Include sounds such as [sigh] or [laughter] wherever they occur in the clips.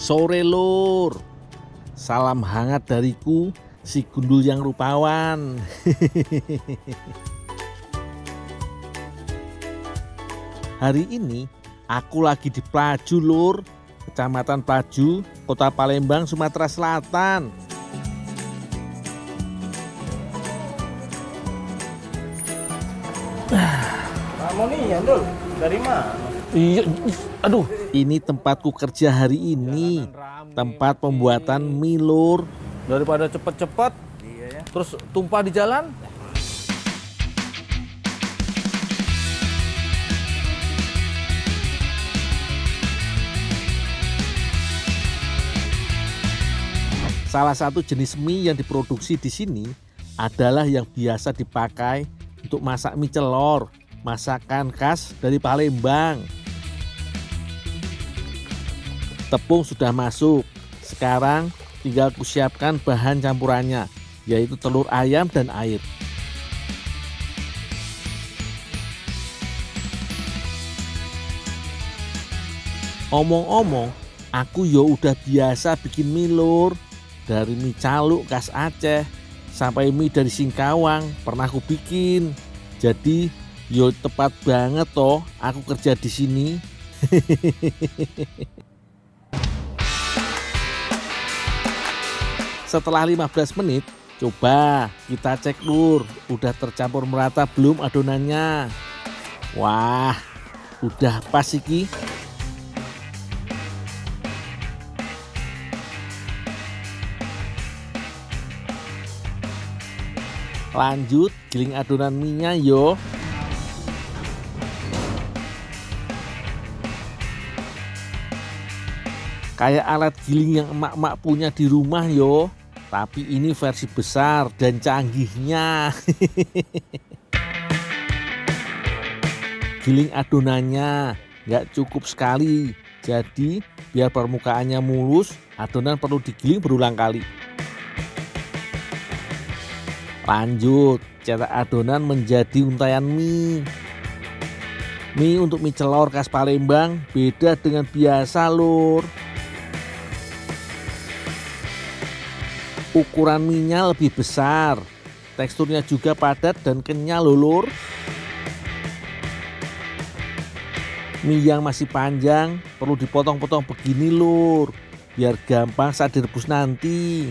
Sore lur. Salam hangat dariku si gundul yang rupawan. [laughs] Hari ini aku lagi di Plaju lur, Kecamatan Plaju, Kota Palembang, Sumatera Selatan. Kamu nih ya Dul, dari mana? Iya, aduh, ini tempatku kerja hari ini. Tempat pembuatan mie lur. Daripada cepet-cepet, iya ya. terus tumpah di jalan. Salah satu jenis mie yang diproduksi di sini adalah yang biasa dipakai untuk masak mie celor, masakan khas dari Palembang. Tepung sudah masuk. Sekarang tinggal kusiapkan bahan campurannya, yaitu telur ayam dan air. Omong-omong, aku ya udah biasa bikin mie lur. Dari mie caluk khas Aceh sampai mie dari Singkawang pernah aku bikin. Jadi yo tepat banget toh aku kerja di sini. [laughs] Setelah 15 menit, coba kita cek lur, udah tercampur merata belum adonannya. Wah, udah pas iki. Lanjut giling adonan minyak yo. Kayak alat giling yang emak-emak punya di rumah yo. Tapi ini versi besar dan canggihnya. [laughs] giling adonannya nggak cukup sekali. Jadi biar permukaannya mulus, adonan perlu digiling berulang kali. Lanjut, cetak adonan menjadi untayan mie. Mie untuk mie celor khas Palembang beda dengan biasa lur. Ukuran minyak lebih besar, teksturnya juga padat dan kenyal lur. Mie yang masih panjang perlu dipotong-potong begini lur, biar gampang saat direbus nanti.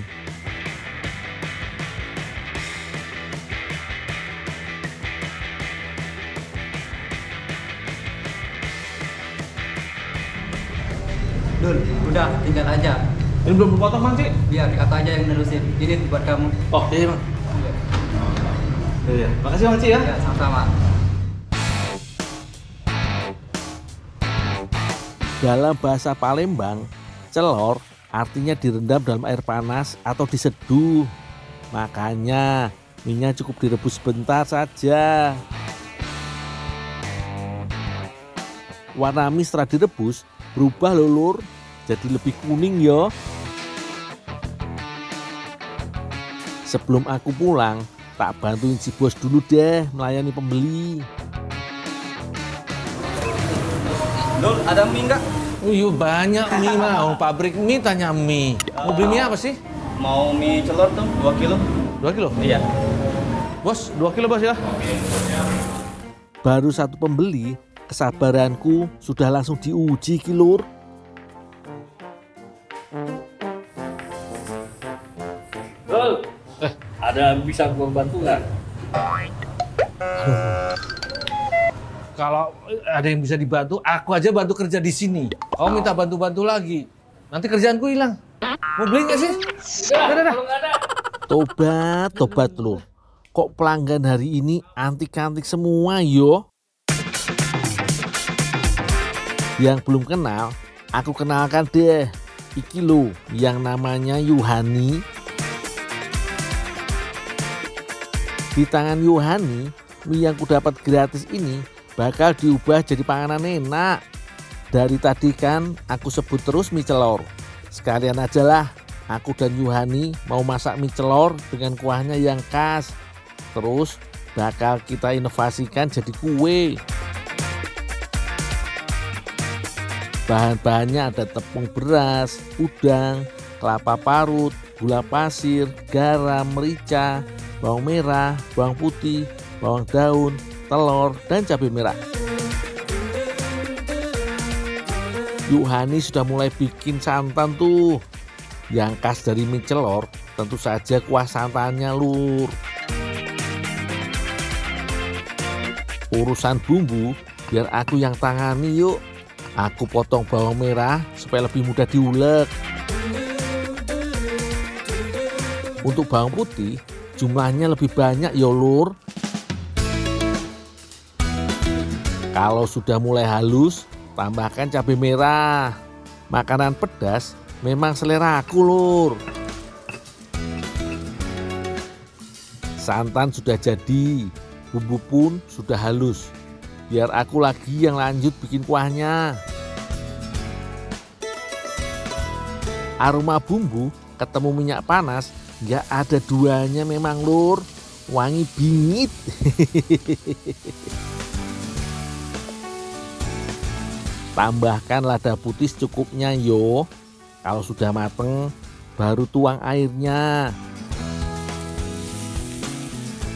Dul, udah tinggal aja. Ini belum dipotong Bang, Cik? Biar kata aja yang nerusin. Ini buat kamu. Oh, iya, Bang. Iya. Iya, Makasih Bang, Cik ya. Ya, sama-sama. Dalam bahasa Palembang, celor artinya direndam dalam air panas atau diseduh. Makanya minyak cukup direbus sebentar saja. Warna mie setelah direbus berubah loh lur, jadi lebih kuning ya. Sebelum aku pulang, tak bantuin si bos dulu deh melayani pembeli. Dul, ada mie nggak? Oh iya banyak mie mau pabrik mie tanya mie. Mau beli mie apa sih? Mau mie celor tuh, 2 kilo. 2 kilo? Iya. Bos, 2 kilo bos ya. Baru satu pembeli, kesabaranku sudah langsung diuji kilur. Ada yang bisa gue bantu nggak? Kalau ada yang bisa dibantu, aku aja bantu kerja di sini. Kau minta bantu-bantu lagi. Nanti kerjaanku hilang. Mau beli nggak sih? Udah, Udah, udah. ada. Tobat, tobat. Kok pelanggan hari ini antik-antik semua yo? Yang belum kenal, aku kenalkan deh. Iki lo yang namanya Yuhani. Di tangan Yuhani, mie yang kudapat gratis ini bakal diubah jadi panganan enak. Dari tadi kan aku sebut terus mie celor. Sekalian aja lah, aku dan Yuhani mau masak mie celor dengan kuahnya yang khas. Terus bakal kita inovasikan jadi kue. Bahan-bahannya ada tepung beras, udang, kelapa parut, gula pasir, garam, merica, bawang merah, bawang putih, bawang daun, telur, dan cabai merah. Yuhani sudah mulai bikin santan tuh. Yang khas dari mie celor tentu saja kuah santannya lur. Urusan bumbu biar aku yang tangani yuk. Aku potong bawang merah supaya lebih mudah diulek. Untuk bawang putih jumlahnya lebih banyak ya lur. Kalau sudah mulai halus, tambahkan cabai merah. Makanan pedas memang selera aku lur. Santan sudah jadi, bumbu pun sudah halus. Biar aku lagi yang lanjut bikin kuahnya. Aroma bumbu ketemu minyak panas, nggak ada duanya memang lur. Wangi bingit. [laughs] Tambahkan lada putih secukupnya yo. Kalau sudah mateng, baru tuang airnya.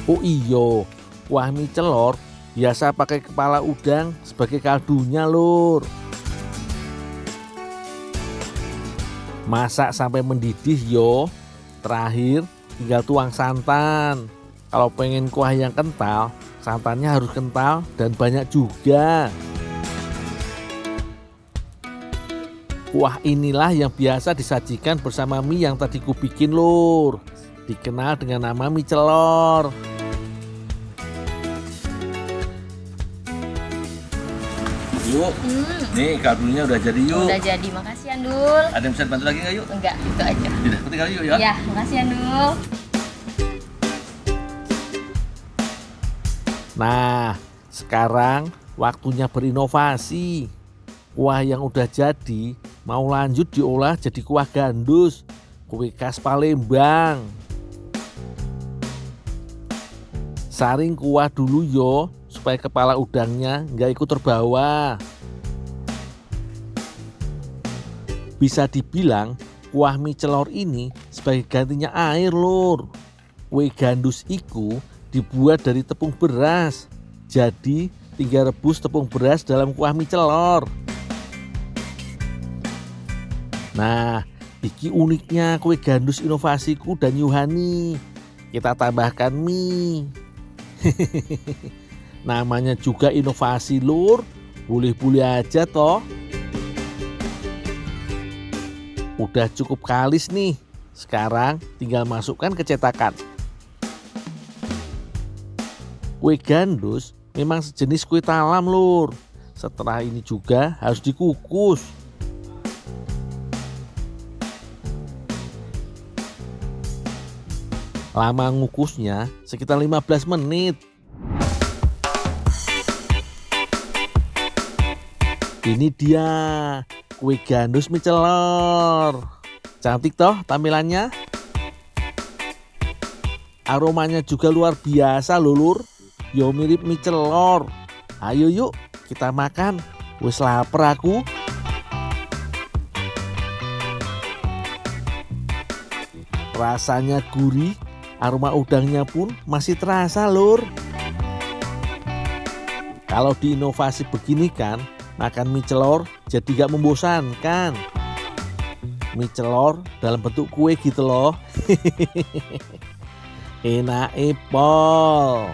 Oh iyo, kuah mie celor biasa pakai kepala udang sebagai kaldunya lur. Masak sampai mendidih yo. Terakhir tinggal tuang santan. Kalau pengen kuah yang kental, santannya harus kental dan banyak juga. Kuah inilah yang biasa disajikan bersama mie yang tadi ku bikin lur. Dikenal dengan nama mie celor. Yuk, nih kaldunya udah jadi yuk. Udah jadi, makasih Andul. Ada yang bisa bantu lagi nggak yuk? Enggak, itu aja. Tidak, aku tinggal yuk ya. Ya, makasih Andul. Nah, sekarang waktunya berinovasi. Kuah yang udah jadi mau lanjut diolah jadi kuah gandus, kue khas Palembang. Saring kuah dulu yo, supaya kepala udangnya nggak ikut terbawa. Bisa dibilang kuah mie celor ini sebagai gantinya air lur. Kue gandus iku dibuat dari tepung beras. Jadi tinggal rebus tepung beras dalam kuah mie celor. Nah, iki uniknya kue gandus inovasiku dan Yuhani. Kita tambahkan mie. [laughs] Namanya juga inovasi lur. Boleh-boleh aja toh. Udah cukup kalis nih. Sekarang tinggal masukkan ke cetakan. Kue gandus memang sejenis kue talam lur. Setelah ini juga harus dikukus. Lama ngukusnya sekitar 15 menit. Ini dia kue gandus mie celor. Cantik toh tampilannya? Aromanya juga luar biasa lulur. Yo mirip mie celor. Ayo yuk kita makan. Wis lapar aku. Rasanya gurih, aroma udangnya pun masih terasa lur. Kalau diinovasi begini kan, makan mie celor jadi gak membosankan. Mie celor dalam bentuk kue gitu loh. [laughs] Enak epol.